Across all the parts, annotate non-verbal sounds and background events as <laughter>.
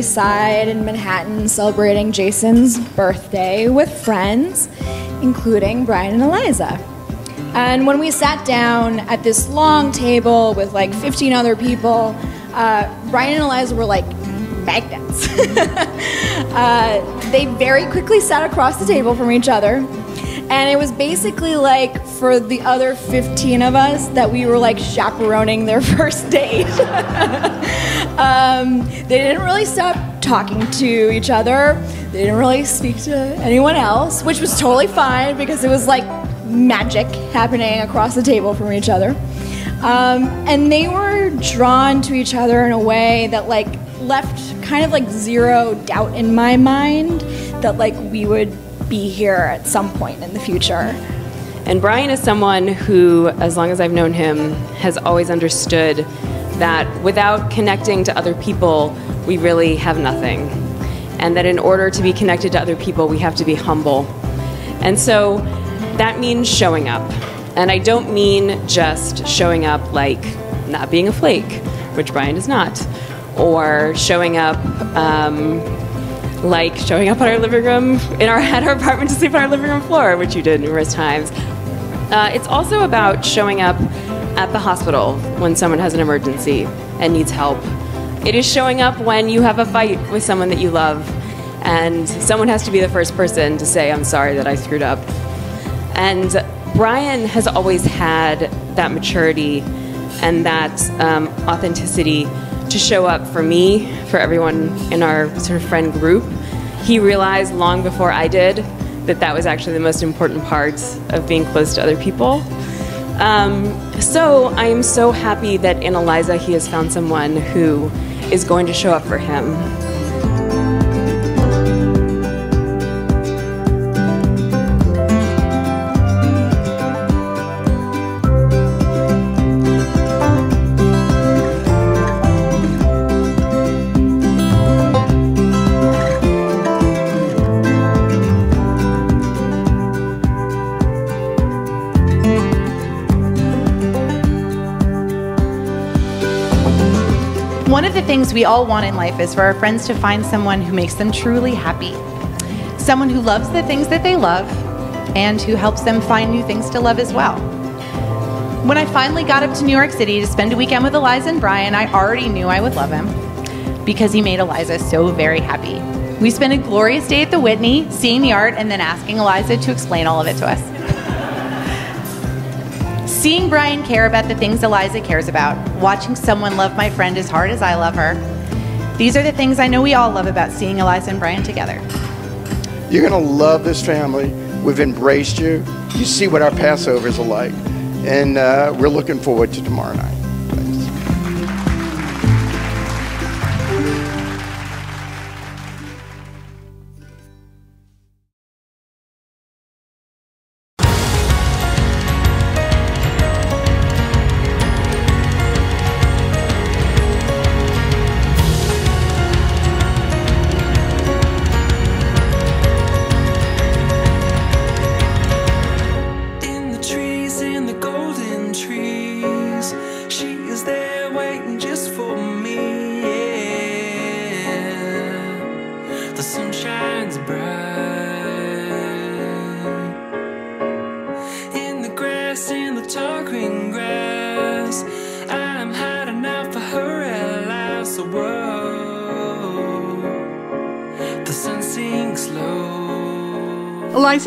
East Side in Manhattan celebrating Jason's birthday with friends, including Brian and Eliza. And when we sat down at this long table with like 15 other people, uh, Brian and Eliza were like magnets. <laughs> uh, they very quickly sat across the table from each other. And it was basically like for the other 15 of us that we were like chaperoning their <laughs> first date. <laughs> um, they didn't really stop talking to each other. They didn't really speak to anyone else, which was totally fine because it was like magic happening across the table from each other. Um, and they were drawn to each other in a way that like left kind of like zero doubt in my mind that like we would be here at some point in the future. And Brian is someone who, as long as I've known him, has always understood that without connecting to other people, we really have nothing. And that in order to be connected to other people, we have to be humble. And so that means showing up. And I don't mean just showing up like not being a flake, which Brian is not, or showing up um, like showing up on our living room in our <laughs> at our apartment to sleep on our living room floor, which you did numerous times. Uh, it's also about showing up at the hospital when someone has an emergency and needs help. It is showing up when you have a fight with someone that you love, and someone has to be the first person to say, "I'm sorry that I screwed up." And Brian has always had that maturity and that um, authenticity to show up for me, for everyone in our sort of friend group. He realized long before I did that that was actually the most important part of being close to other people. Um, so I am so happy that in Eliza he has found someone who is going to show up for him. Of the things we all want in life is for our friends to find someone who makes them truly happy. Someone who loves the things that they love and who helps them find new things to love as well. When I finally got up to New York City to spend a weekend with Eliza and Brian, I already knew I would love him because he made Eliza so very happy. We spent a glorious day at the Whitney, seeing the art, and then asking Eliza to explain all of it to us. Seeing Brian care about the things Eliza cares about, watching someone love my friend as hard as I love her. These are the things I know we all love about seeing Eliza and Brian together. You're going to love this family. We've embraced you. You see what our Passovers are like. And uh, we're looking forward to tomorrow night.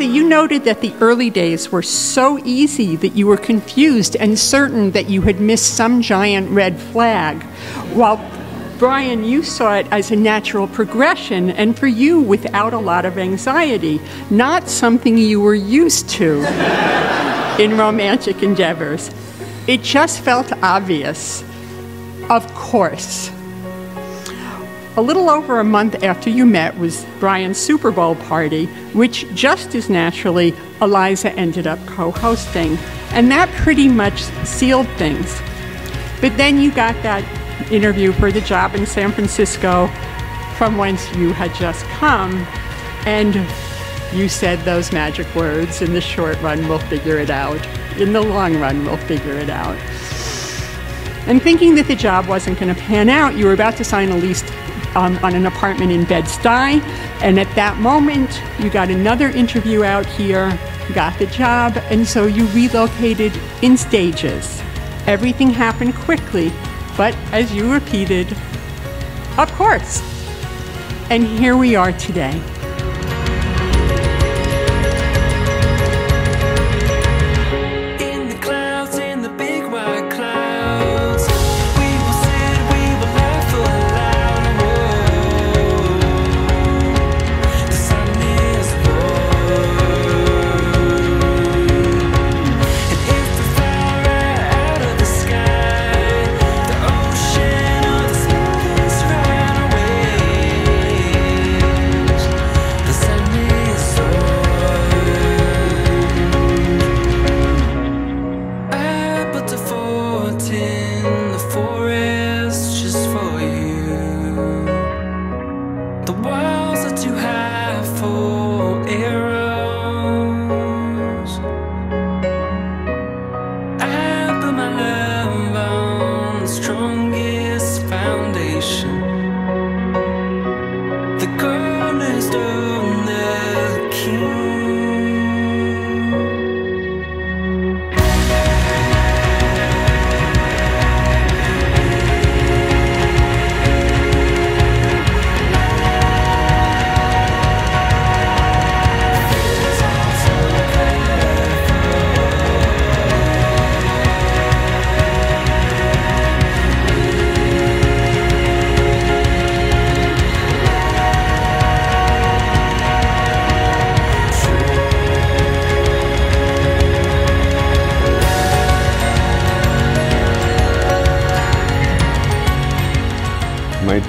You noted that the early days were so easy that you were confused and certain that you had missed some giant red flag, while Brian, you saw it as a natural progression, and for you, without a lot of anxiety, not something you were used to in romantic endeavors. It just felt obvious. Of course. A little over a month after you met was Brian's Super Bowl party, which just as naturally Eliza ended up co hosting. And that pretty much sealed things. But then you got that interview for the job in San Francisco from whence you had just come, and you said those magic words in the short run, we'll figure it out. In the long run, we'll figure it out. And thinking that the job wasn't going to pan out, you were about to sign a lease um, on an apartment in Bed-Stuy. And at that moment, you got another interview out here, got the job, and so you relocated in stages. Everything happened quickly, but as you repeated, of course. And here we are today. Strongest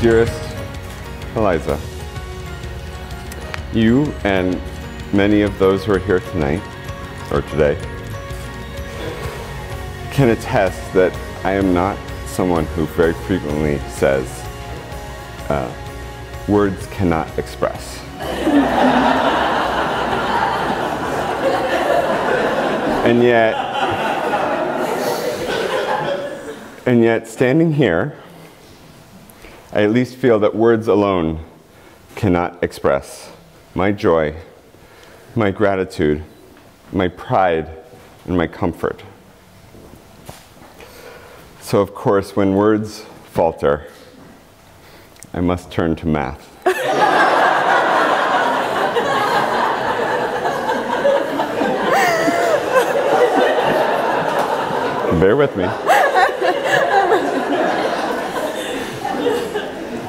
dearest Eliza, you and many of those who are here tonight, or today, can attest that I am not someone who very frequently says, uh, words cannot express. <laughs> and yet, and yet, standing here, I at least feel that words alone cannot express my joy, my gratitude, my pride, and my comfort. So, of course, when words falter, I must turn to math. <laughs> Bear with me.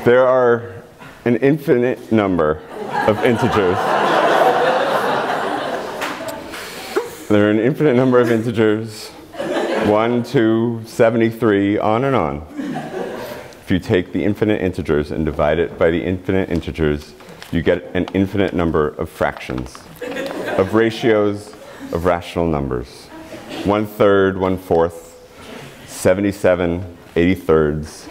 There are an infinite number of integers. There are an infinite number of integers 1, 2, 73, on and on. If you take the infinite integers and divide it by the infinite integers, you get an infinite number of fractions, of ratios of rational numbers. One third, one fourth, 77, 80 thirds.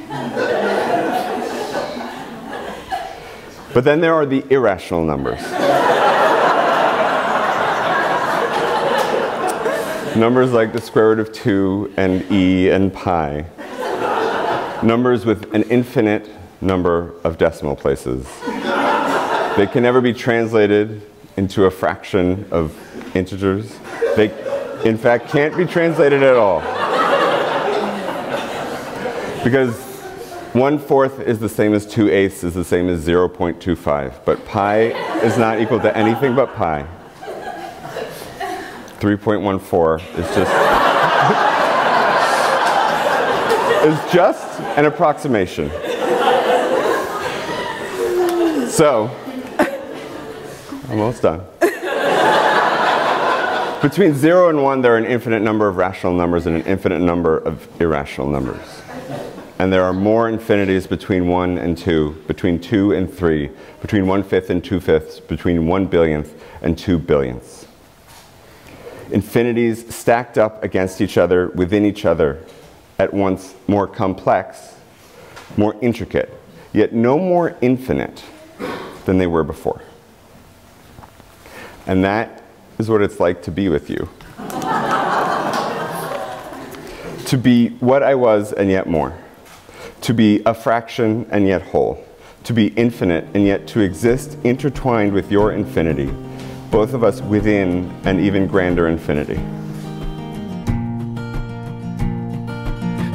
But then there are the irrational numbers. Numbers like the square root of 2 and e and pi. Numbers with an infinite number of decimal places. They can never be translated into a fraction of integers. They, in fact, can't be translated at all. Because one fourth is the same as two eighths is the same as 0.25. But pi is not equal to anything but pi. 3.14 is just <laughs> is just an approximation. So, almost done. Between 0 and 1, there are an infinite number of rational numbers and an infinite number of irrational numbers. And there are more infinities between 1 and 2, between 2 and 3, between 1 fifth and 2 fifths, between 1 billionth and 2 billionths. Infinities stacked up against each other, within each other, at once more complex, more intricate, yet no more infinite than they were before. And that is what it's like to be with you. to <laughs> To be what I was and yet more. To be a fraction and yet whole. To be infinite and yet to exist intertwined with your infinity, both of us within an even grander infinity.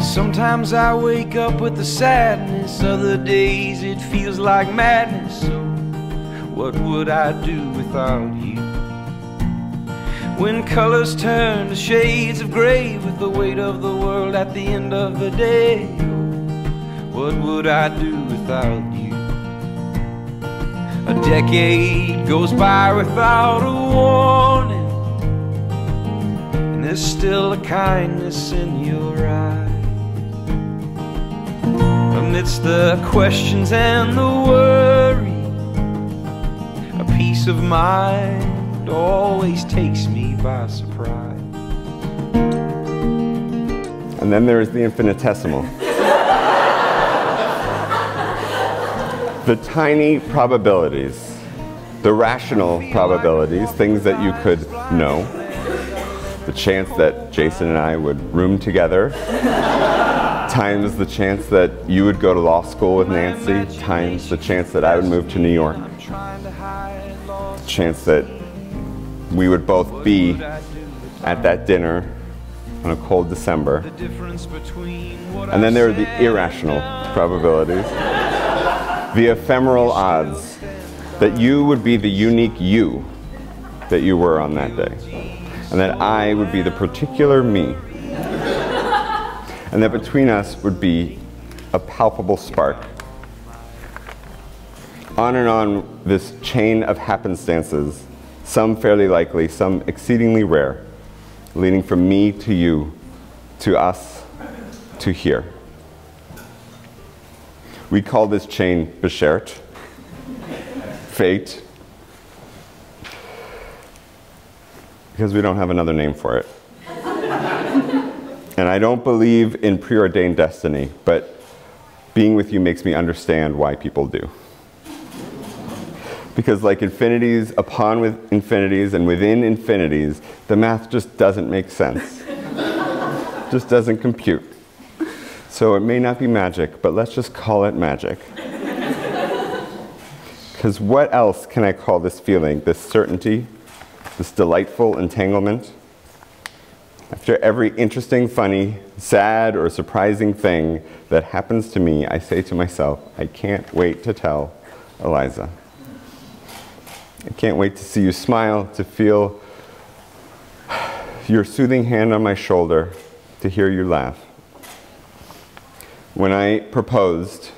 Sometimes I wake up with the sadness, other days it feels like madness. So, what would I do without you? When colors turn to shades of gray with the weight of the world at the end of the day, what would I do without you? A decade goes by without a warning, and there's still a kindness in your eyes. Amidst the questions and the worry, a peace of mind always takes me by surprise. And then there is the infinitesimal. <laughs> the tiny probabilities, the rational probabilities, things that you could know. The chance that Jason and I would room together, times the chance that you would go to law school with Nancy, times the chance that I would move to New York, the chance that we would both be at that dinner on a cold December. And then there are the irrational probabilities, the ephemeral odds that you would be the unique you that you were on that day, and that I would be the particular me, and that between us would be a palpable spark. On and on this chain of happenstances, some fairly likely, some exceedingly rare, leading from me to you, to us, to here. We call this chain Beshert, fate, because we don't have another name for it. and I don't believe in preordained destiny, but being with you makes me understand why people do. Because, like infinities upon with infinities and within infinities, the math just doesn't make sense. just doesn't compute. So it may not be magic, but let's just call it magic. <laughs> Because what else can I call this feeling, this certainty, this delightful entanglement? After every interesting, funny, sad, or surprising thing that happens to me, I say to myself, I can't wait to tell Eliza. I can't wait to see you smile, to feel <sighs> your soothing hand on my shoulder, to hear you laugh. When I proposed,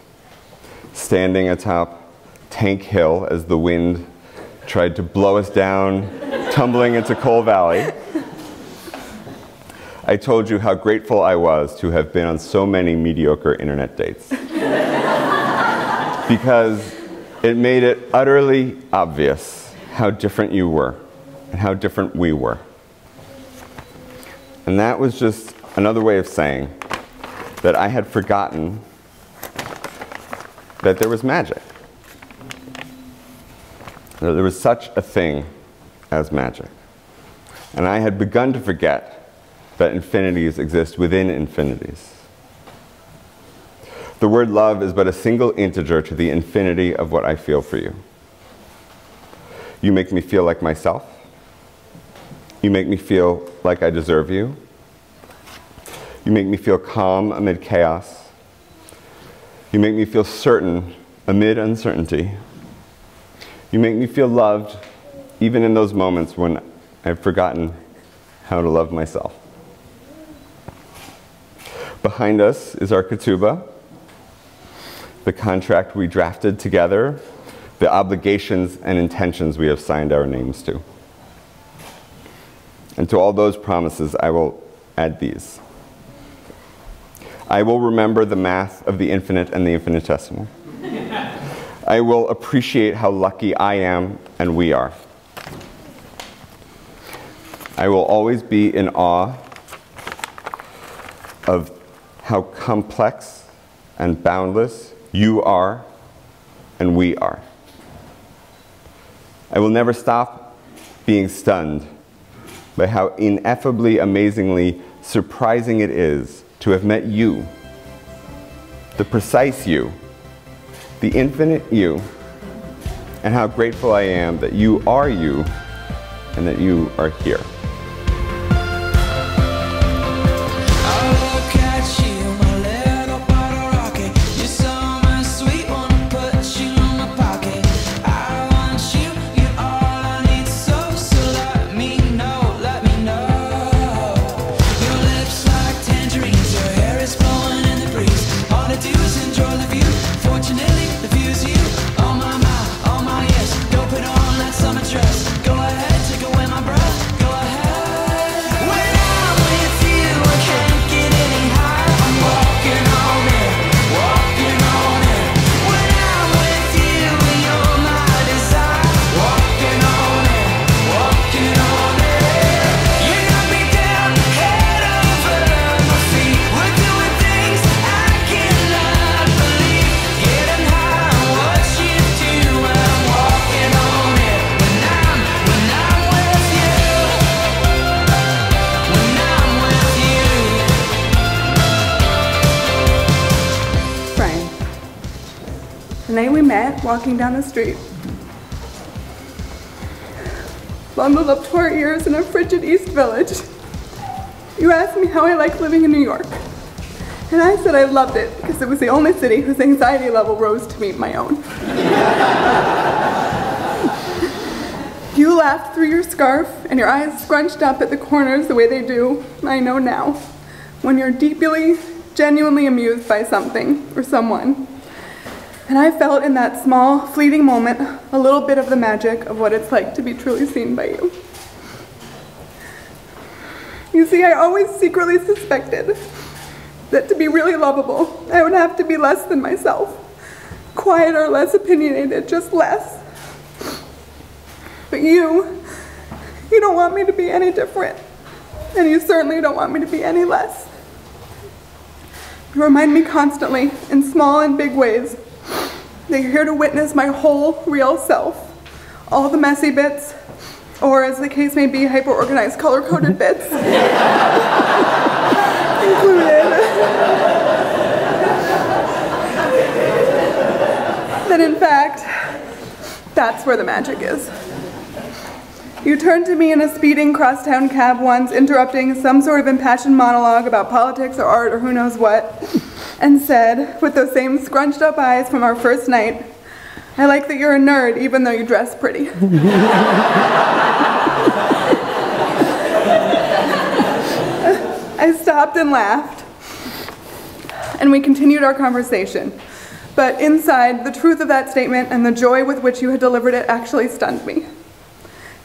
standing atop Tank Hill as the wind tried to blow us down, tumbling into Cole Valley, I told you how grateful I was to have been on so many mediocre internet dates. because it made it utterly obvious how different you were and how different we were. And that was just another way of saying that I had forgotten that there was magic. That there was such a thing as magic. And I had begun to forget that infinities exist within infinities. The word love is but a single integer to the infinity of what I feel for you. You make me feel like myself. You make me feel like I deserve you. You make me feel calm amid chaos. You make me feel certain amid uncertainty. You make me feel loved even in those moments when I've forgotten how to love myself. Behind us is our ketubah, the contract we drafted together, the obligations and intentions we have signed our names to. And to all those promises, I will add these. I will remember the math of the infinite and the infinitesimal. I will appreciate how lucky I am and we are. I will always be in awe of how complex and boundless you are and we are. I will never stop being stunned by how ineffably, amazingly surprising it is to have met you, the precise you, the infinite you, and how grateful I am that you are you and that you are here. Walking down the street, bundled up to our ears in a frigid East Village, you asked me how I liked living in New York. And I said I loved it because it was the only city whose anxiety level rose to meet my own. <laughs> you laughed through your scarf and your eyes scrunched up at the corners the way they do, I know now, when you're deeply, genuinely amused by something or someone. And I felt in that small, fleeting moment a little bit of the magic of what it's like to be truly seen by you. You see, I always secretly suspected that to be really lovable, I would have to be less than myself. Quieter, less opinionated, just less. But you, you don't want me to be any different. And you certainly don't want me to be any less. You remind me constantly, in small and big ways, that you're here to witness my whole real self. All the messy bits, or as the case may be, hyper organized, color coded bits. <laughs> included. that in fact, that's where the magic is. You turned to me in a speeding crosstown cab once, interrupting some sort of impassioned monologue about politics or art or who knows what, and said, with those same scrunched up eyes from our first night, I like that you're a nerd even though you dress pretty. <laughs> I stopped and laughed, and we continued our conversation. But inside, the truth of that statement and the joy with which you had delivered it actually stunned me.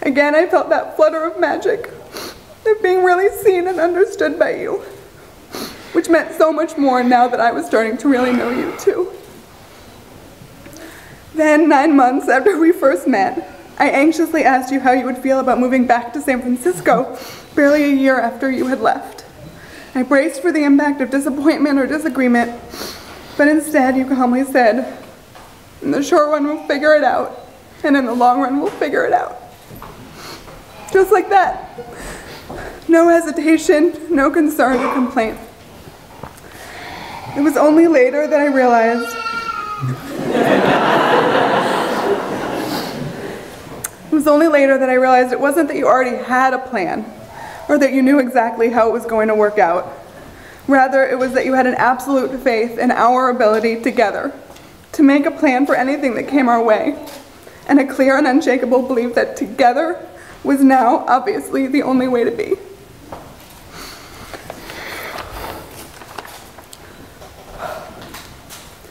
Again, I felt that flutter of magic, of being really seen and understood by you, which meant so much more now that I was starting to really know you too. Then, nine months after we first met, I anxiously asked you how you would feel about moving back to San Francisco barely a year after you had left. I braced for the impact of disappointment or disagreement, but instead you calmly said, In the short run, we'll figure it out, and in the long run, we'll figure it out. Just like that. No hesitation, no concern or complaint. It was only later that I realized It was only later that I realized it wasn't that you already had a plan or that you knew exactly how it was going to work out. Rather, it was that you had an absolute faith in our ability together to make a plan for anything that came our way, and a clear and unshakable belief that together was now obviously the only way to be.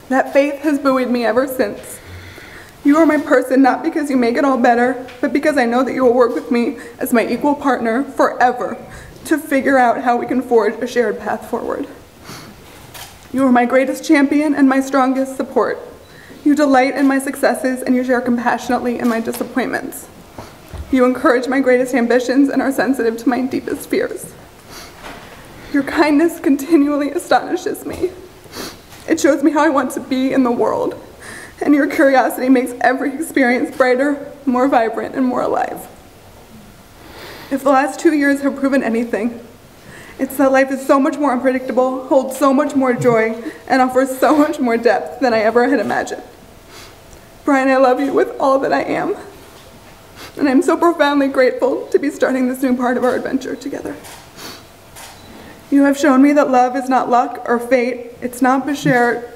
That faith has buoyed me ever since. You are my person not because you make it all better, but because I know that you will work with me as my equal partner forever to figure out how we can forge a shared path forward. You are my greatest champion and my strongest support. You delight in my successes and you share compassionately in my disappointments. You encourage my greatest ambitions and are sensitive to my deepest fears. Your kindness continually astonishes me. It shows me how I want to be in the world, and your curiosity makes every experience brighter, more vibrant, and more alive. If the last two years have proven anything, It's that life is so much more unpredictable, holds so much more joy, and offers so much more depth than I ever had imagined. Brian, I love you with all that I am. And I'm so profoundly grateful to be starting this new part of our adventure together. You have shown me that love is not luck or fate, it's not bashert,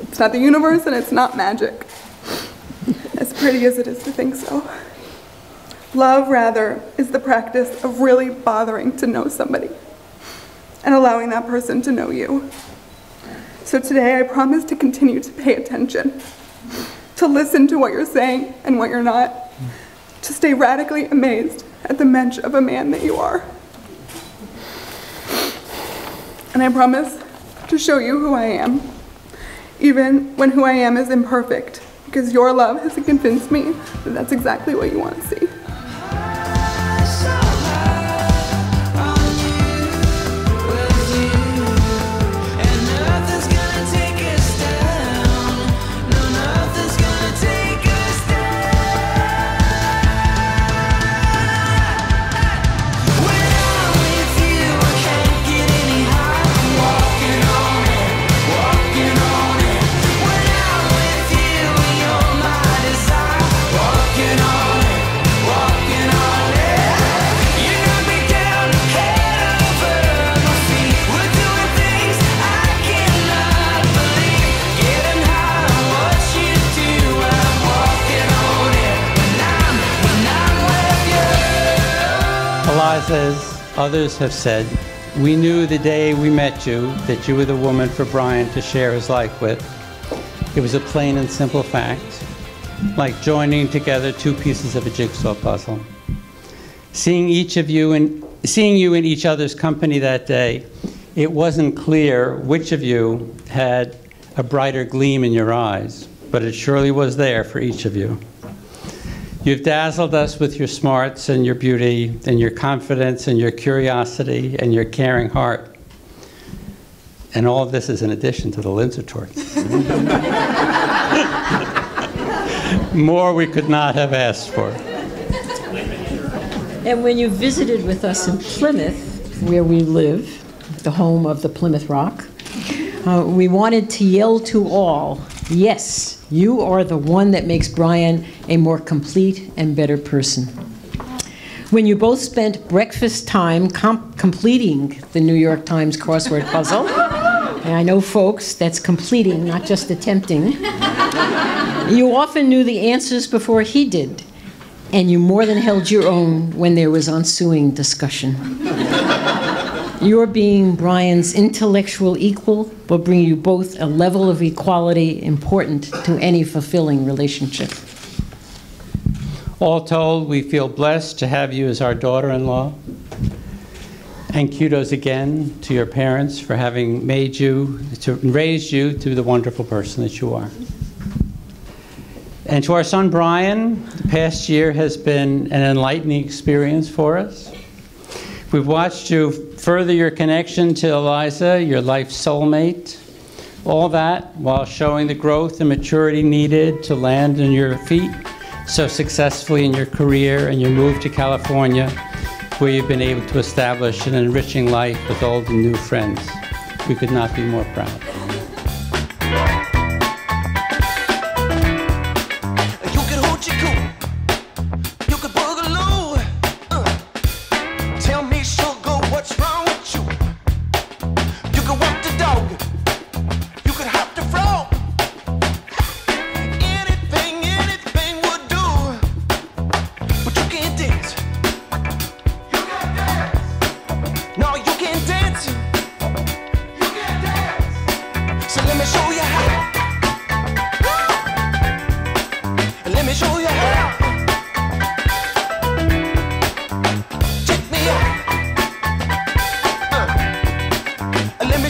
it's not the universe, and it's not magic. As pretty as it is to think so. Love, rather, is the practice of really bothering to know somebody and allowing that person to know you. So today I promise to continue to pay attention, to listen to what you're saying and what you're not, to stay radically amazed at the mensch of a man that you are. And I promise to show you who I am, even when who I am is imperfect, because your love has convinced me that that's exactly what you want to see. As others have said, we knew the day we met you that you were the woman for Brian to share his life with. It was a plain and simple fact, like joining together two pieces of a jigsaw puzzle. Seeing each of you in, seeing you in each other's company that day, it wasn't clear which of you had a brighter gleam in your eyes, but it surely was there for each of you. You've dazzled us with your smarts and your beauty and your confidence and your curiosity and your caring heart. And all of this is in addition to the Linzer torts. <laughs> More we could not have asked for. And when you visited with us in Plymouth, where we live, the home of the Plymouth Rock, uh, we wanted to yell to all, yes, you are the one that makes Brian a more complete and better person. When you both spent breakfast time com- completing the New York Times crossword puzzle, <laughs> and I know, folks, that's completing, not just attempting, you often knew the answers before he did, and you more than held your own when there was ensuing discussion. Your being Brian's intellectual equal will bring you both a level of equality important to any fulfilling relationship. All told, we feel blessed to have you as our daughter in law. And kudos again to your parents for having made you, to raised you to the wonderful person that you are. And to our son Brian, the past year has been an enlightening experience for us. We've watched you further your connection to Eliza, your life soulmate, all that while showing the growth and maturity needed to land on your feet so successfully in your career and your move to California, where you've been able to establish an enriching life with old and new friends. We could not be more proud.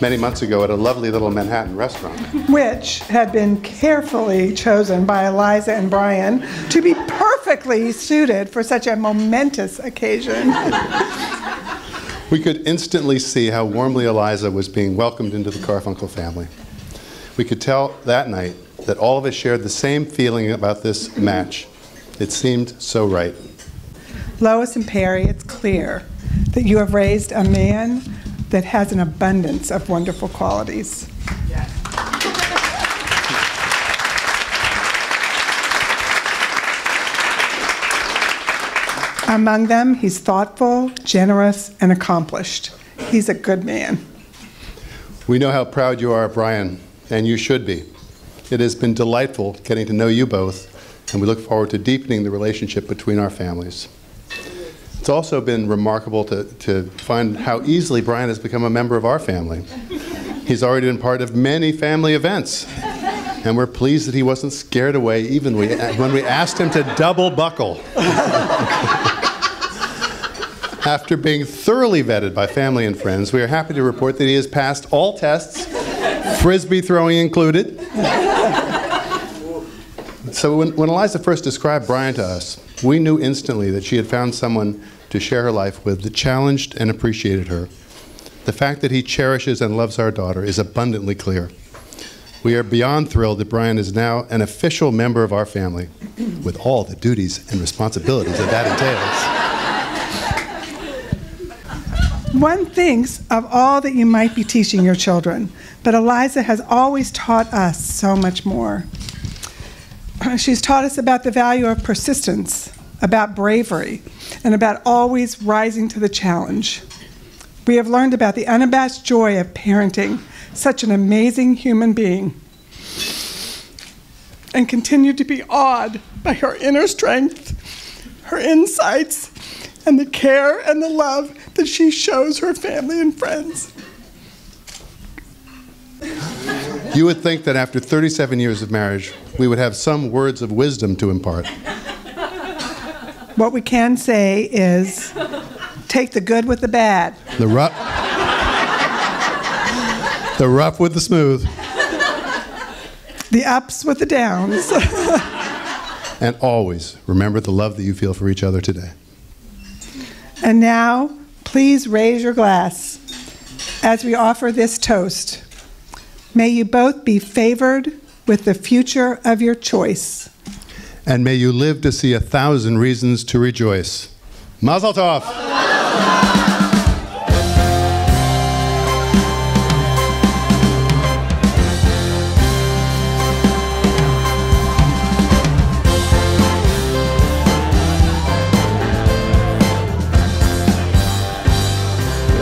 many months ago at a lovely little Manhattan restaurant. which had been carefully chosen by Eliza and Brian to be perfectly suited for such a momentous occasion. <laughs> We could instantly see how warmly Eliza was being welcomed into the Carfunkel family. We could tell that night that all of us shared the same feeling about this match. It seemed so right. Lois and Perry, it's clear that you have raised a man that has an abundance of wonderful qualities. Among them, he's thoughtful, generous, and accomplished. He's a good man. We know how proud you are, of Brian, and you should be. It has been delightful getting to know you both, and we look forward to deepening the relationship between our families. It's also been remarkable to, to find how easily Brian has become a member of our family. He's already been part of many family events, and we're pleased that he wasn't scared away even we, when we asked him to double buckle. <laughs> After being thoroughly vetted by family and friends, we are happy to report that he has passed all tests, frisbee throwing included. So when, when Eliza first described Brian to us, we knew instantly that she had found someone to share her life with that challenged and appreciated her. The fact that he cherishes and loves our daughter is abundantly clear. We are beyond thrilled that Brian is now an official member of our family, with all the duties and responsibilities that that entails. One thinks of all that you might be teaching your children, but Eliza has always taught us so much more. She's taught us about the value of persistence, about bravery, and about always rising to the challenge. We have learned about the unabashed joy of parenting such an amazing human being and continue to be awed by her inner strength, her insights, and the care and the love that she shows her family and friends. You would think that after 37 years of marriage, we would have some words of wisdom to impart. What we can say is take the good with the bad. The rough, the rough with the smooth, the ups with the downs. <laughs> and always remember the love that you feel for each other today. and now, please raise your glass as we offer this toast. May you both be favored with the future of your choice. And may you live to see a thousand reasons to rejoice. Mazel tov!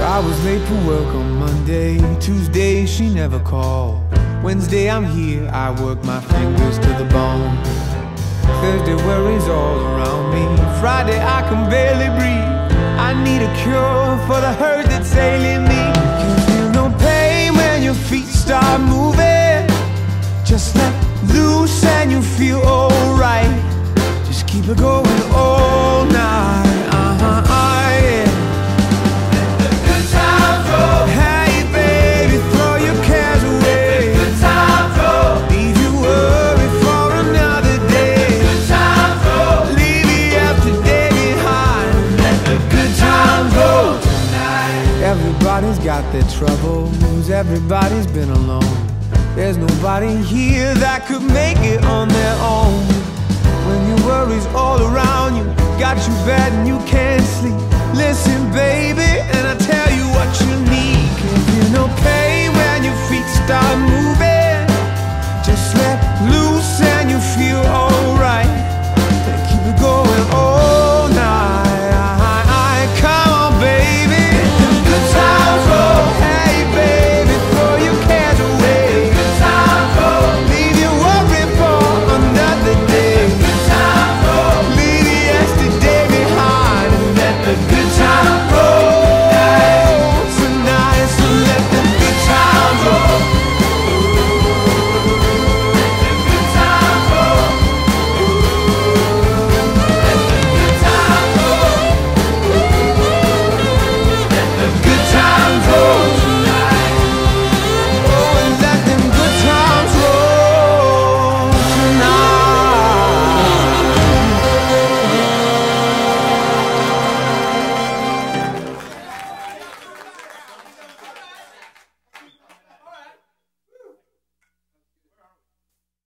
I was late for work on Monday. Tuesday, she never called. Wednesday, I'm here. I work my fingers to the bone. Thursday, worries all around me. Friday, I can barely breathe. I need a cure for the hurt that's ailing me. You feel no pain when your feet start moving. Just let loose and you feel alright. Just keep it going all night. their troubles. Everybody's been alone. There's nobody here that could make it on their own. When your worries all around you got you bad and you can't sleep. Listen, baby, and I tell you what you need. Cause you no pain when your feet start moving.